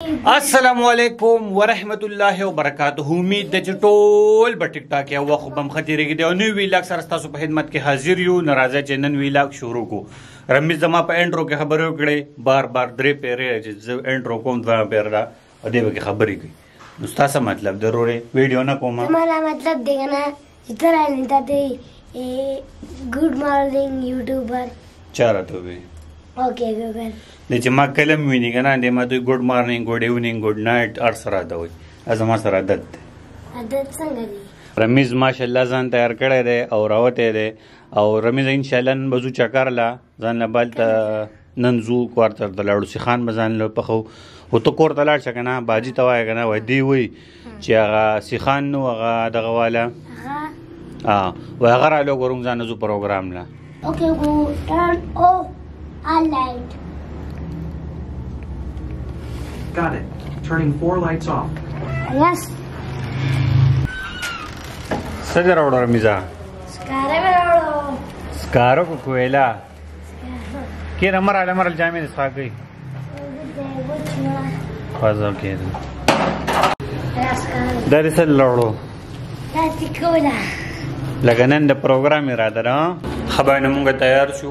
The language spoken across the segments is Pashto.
السلام علیکم ورحمت الله وبرکاته امید د ټول په ټیک ټاک یو وخت بم خطرېږي دی او نو ویلاګ سره تاسو په خدمت کې حاضر یو ناراضه چې نن ویلاګ شروع کو رمیز زما په انټرو کې خبرو کړې بار بار درې پیرې چې زه انټرو کوم دا پیر دا دې به خبرې کوي نو تاسو مطلب ضروري ویډیو نه کومه مطلب دی نه ګران د دې ګډ مارنینګ یوټیوبر چاره ته وي اوکې ویل د چې ما کلم ویني کنه د ما دوی ګډ مارنینګ ګډ ایونینګ ګډ نایټ ار سره دا وي از ما سره عادت دی عادت څنګه دی رمیز ماشاءالله ځان تیار کړی دی او راوته دی او رمیز ان شاء الله نن بزو چکر لا ځان له بل ته نن زو کور ته لاړو سي خان بزان له پخو او ته کور ته لاړ شې کنه باجی ته وای کنه وای دی وای چې هغه سي خان نو هغه دغه والا ها و هغه را لو ګورم ځان زو پروګرام نه اوکې ګو ټرن او ا لایټ Got it. Turning four lights off. Yes. سجر اوړه میزه سکاره مې راوړو سکاره کو کویلا کې رمر علی مرل جامې څه کوي فازو کې دا دې سره لړو دا څه کولا لګنن د پروګرام را درو خبرونه مونږ تیار شو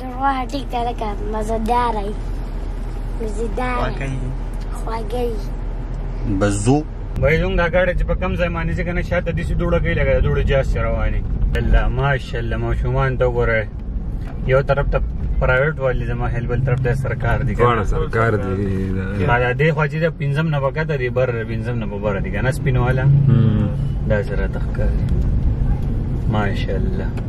دروا ټیک ده لکه مزداره یي مزداره خواږه یي خواږه یي بزو وای زموږ دا ګاډی چې په کم ځای باندې چې که نه شاته داسې دوړه کوي لکه د دوړې جاز چې روانې الله ماشاءالله ماشومان ته وګوره یو طرف ته پرایویټ والی زما هیل بل طرف ته سرکار دی ګوره سرکار دی دا دې خو چې د پنځم نه وکړه دی بر پنځم نه بر دی کنه سپینواله دا سره تخکاری ماشاءالله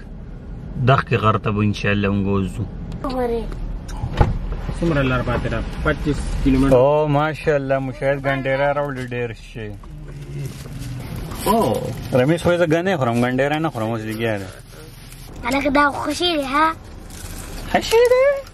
دغه غر ته به ان شاء الله موږ وځو څومره لار پاتې ده 25 کیلومتر او ماشاءالله مشاهد ګنډیرا راوړي ډیر شي او رمیش وایي زه غنې خورم ګنډیرا نه خورم اوس لګیا ده هلکه دا خوشې دی ها خوشې دی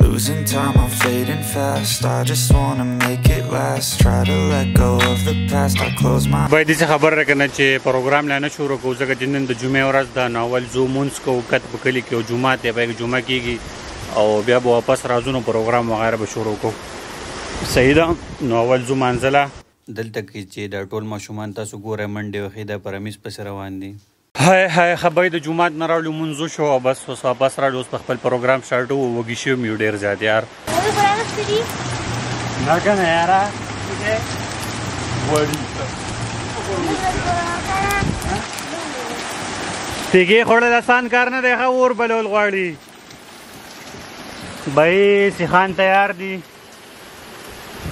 Losing time, I'm fading fast I just wanna make it last Try to let go of the past I close my باید دې خبر راکنه چې پروګرام لانه شروع کو ځکه چې نن د جمعې ورځ ده نو اول زو مونږ کو کت په کلی کې جمعه ته به جمعه کیږي او بیا به واپس راځو نو پروګرام وغیرہ به شروع کو صحیح ده نو اول ځو منزله دلته کې چې دا ټول ماشومان تاسو ګورئ منډې وهي دا پر امیز پسې روان دي هاي هاي خبرې د جمعات نه راولو منځو شو او بس اوس واپس راړو اوس په خپل پروګرام شارټو وګی شو میو ډیر زیات یار نه کنه یارا وړي تیګه خړل آسان کار نه دی ښه اور بلول غواړي بای سیخان تیار دي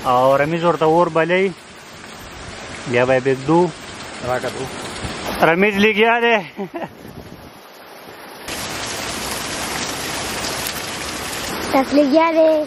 او رمیز ورته اور بلې بیا به بګدو راکدو رمیز لګیا دی تکلیف یاده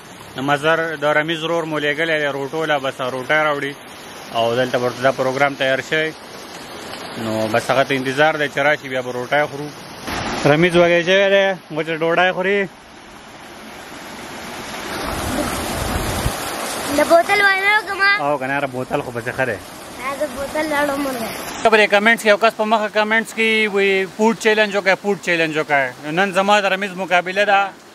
د مزر د رمیز رور مو لېږلی دی روټو له بس روټی راوړي او دلته ورته دا پروګرام تیار شوی نو بس هغه ته انتظار دی چې راشي بیا به روټی خورو رمیز وږی شوی دی موږ چې ډوډۍ خوري د بوتل وانه کومه او کنه را بوتل خو بچ خره دا بوتل لاړو مونږ خبره کمنټس کې او کس په مخه کمنټس کې وي فوډ چیلنج وکړه فوډ چیلنج وکړه نن زما د رمیز مقابله ده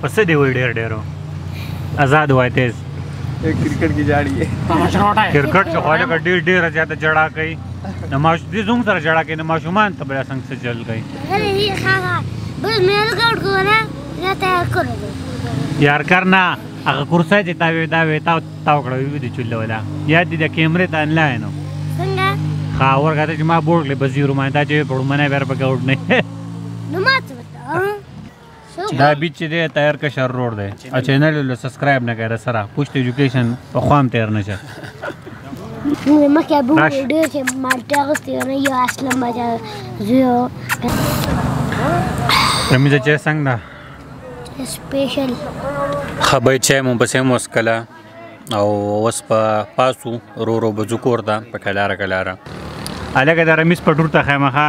پسه دی وای ډیر ډیر آزاد وای تیز کرکټ کې جاړي کرکټ کې خو لکه ډیر ډیر زیاته جړا کوي د ماش دې زوم سره جړا کوي د ماشومان ته بیا څنګه څه چل کوي بس مې رکاوټ کوله نه تیار کړو یار کرنا هغه کورسه چې تا وی دا وی تا تا کړو وی دې چول ولا یا دې د کیمرې ته انلاین څنګه خا ورګه چې ما بورډ لې بزیرو ما دا چې پړمنه بیر پکې وډ نه نو ماته دا بیت چې دی تیار که شر روړ دی او چینل له سبسکرایب نه کړه سره پوښت ایجوکیشن په خوام تیر نشه مکه بو ډیر چې مالټه غوستي نه یو اصلا مجا زیو زمي چې څنګه ده سپیشل خبر چې مو پسې مو سکلا او اوس په پاسو رو رو بجو کور ده په کلاره کلاره الګ د رمیس پټور ته خامخه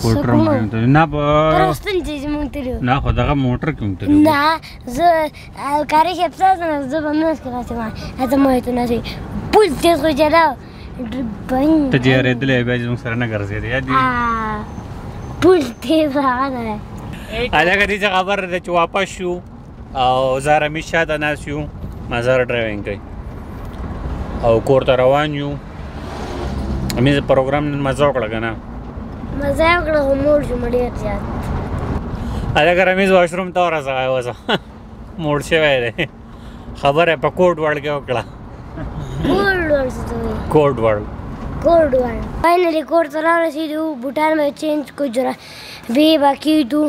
سکوټر مونږ ته نه په پرستون چې مونږ ته نه خو دغه موټر کې مونږ ته نه زه کاری شپ ساز نه زه په مېز کې راځم اته مې ته نه شي پول تیز خو جلا ته چې رېدلې بیا چې مونږ سره نه ګرځې دی یاد پول تیز راغله الګ دې خبر ده چې واپس شو او زار می شاته ناس یو مزار ډرایوینګ کوي او کور ته روان یو مې پروګرام نن مزه وکړه کنه مزه وکړه هم مور شو مړی زیات الګر امیز واشروم ته ورځه وځه مور شوی دی خبره په کوډ ورډ کې وکړه کوډ ورډ کوډ ورډ کوډ ورډ فاینلی کور ته راورسېدو بوټان مې چینج کو جرا وی باقی دو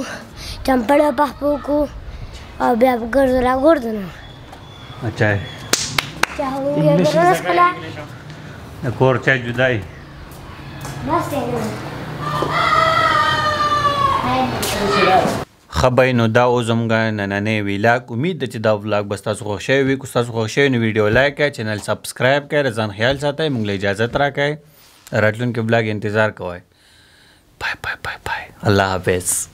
چمپړ په خپو کو او بیا ګرځو را ګرځو نو اچھا چا هو یې ګرځ کلا د کور چا جدای بس خبای نو دا او زمګه نننې ویلاګ امید ده چې دا ولاګ بس تاسو خوښ شوی وي کو تاسو خوښ شوی نو ویډیو لایک کړئ چینل سبسکرایب کړئ ځان خیال ساتئ مونږ له اجازه ترا کړئ راتلونکي بلاګ انتظار کوی پای پای پای پای الله حافظ.